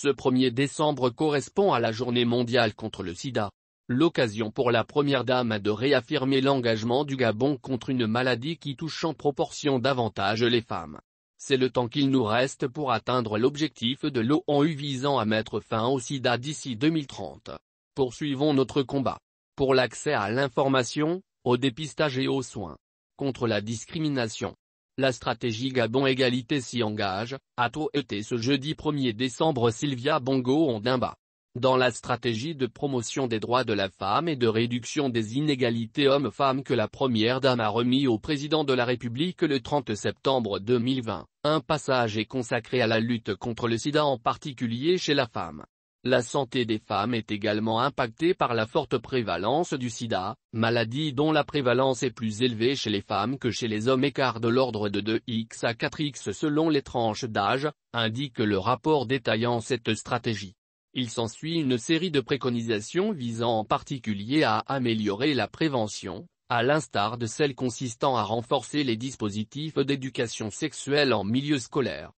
Ce 1er décembre correspond à la journée mondiale contre le sida. L'occasion pour la première dame de réaffirmer l'engagement du Gabon contre une maladie qui touche en proportion davantage les femmes. C'est le temps qu'il nous reste pour atteindre l'objectif de l'ONU visant à mettre fin au sida d'ici 2030. Poursuivons notre combat. Pour l'accès à l'information, au dépistage et aux soins. Contre la discrimination. La stratégie Gabon Égalité s'y engage, a tout été ce jeudi 1er décembre Sylvia Bongo Ondimba dans la stratégie de promotion des droits de la femme et de réduction des inégalités hommes-femmes que la première dame a remis au président de la République le 30 septembre 2020. Un passage est consacré à la lutte contre le sida en particulier chez la femme. La santé des femmes est également impactée par la forte prévalence du sida, maladie dont la prévalence est plus élevée chez les femmes que chez les hommes écart de l'ordre de 2x à 4x selon les tranches d'âge, indique le rapport détaillant cette stratégie. Il s'ensuit une série de préconisations visant en particulier à améliorer la prévention, à l'instar de celles consistant à renforcer les dispositifs d'éducation sexuelle en milieu scolaire,